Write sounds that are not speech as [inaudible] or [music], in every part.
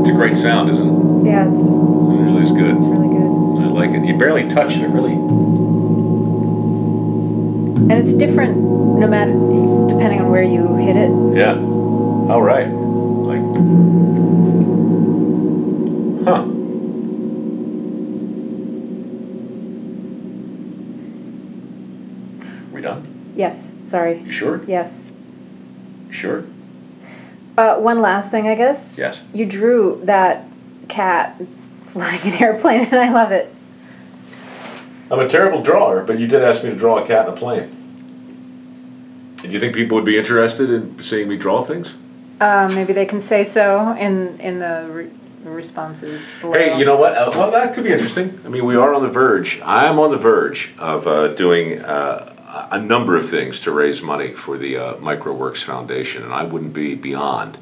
It's a great sound, isn't it? Yeah, it's, It really is good. it's really good. I like it. You barely touch it. It really. And it's different no matter, depending on where you hit it. Yeah. All right. Like. Huh. We done? Yes, sorry. You sure? Yes. You sure? Uh, one last thing, I guess. Yes. You drew that cat flying an airplane, and I love it. I'm a terrible drawer, but you did ask me to draw a cat in a plane. Do you think people would be interested in seeing me draw things? Uh, maybe they can say so in in the re- responses. Below. Hey, you know what? Uh, well, that could be interesting. I mean, we are on the verge. I'm on the verge of uh, doing uh, a number of things to raise money for the uh, mikeroweWORKS Foundation, and I wouldn't be beyond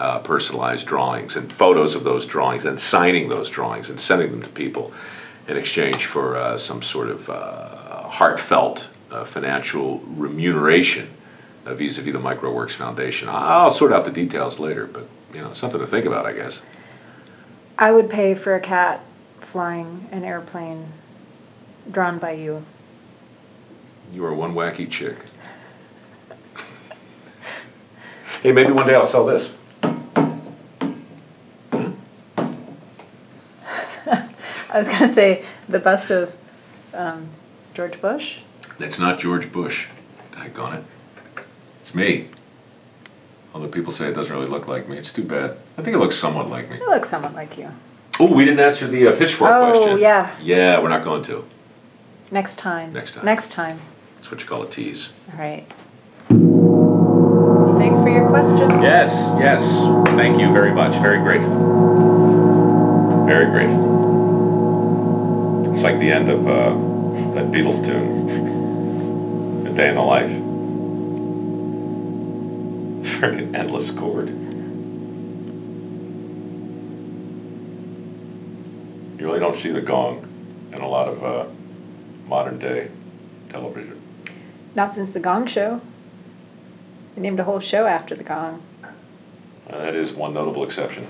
uh, personalized drawings and photos of those drawings and signing those drawings and sending them to people in exchange for uh, some sort of uh, heartfelt uh, financial remuneration vis-a-vis the mikeroweWORKS Foundation. I'll sort out the details later, but you know, something to think about, I guess. I would pay for a cat flying an airplane drawn by you. You are one wacky chick. [laughs] hey, maybe one day I'll sell this. [laughs] I was gonna say the bust of um, George Bush. That's not George Bush. Daggone it. It's me. Although people say it doesn't really look like me. It's too bad. I think it looks somewhat like me. It looks somewhat like you. Oh, we didn't answer the uh, pitchfork Oh, question. Oh, yeah. Yeah, we're not going to. Next time. Next time. Next time. That's what you call a tease. All right. Thanks for your question. Yes, yes. Thank you very much. Very grateful. Very grateful. It's like the end of uh, that Beatles tune, A Day in the Life. [laughs] Freaking endless chord. You really don't see the gong in a lot of uh, modern day television. Not since the Gong Show. They named a whole show after the Gong. Uh, that is one notable exception.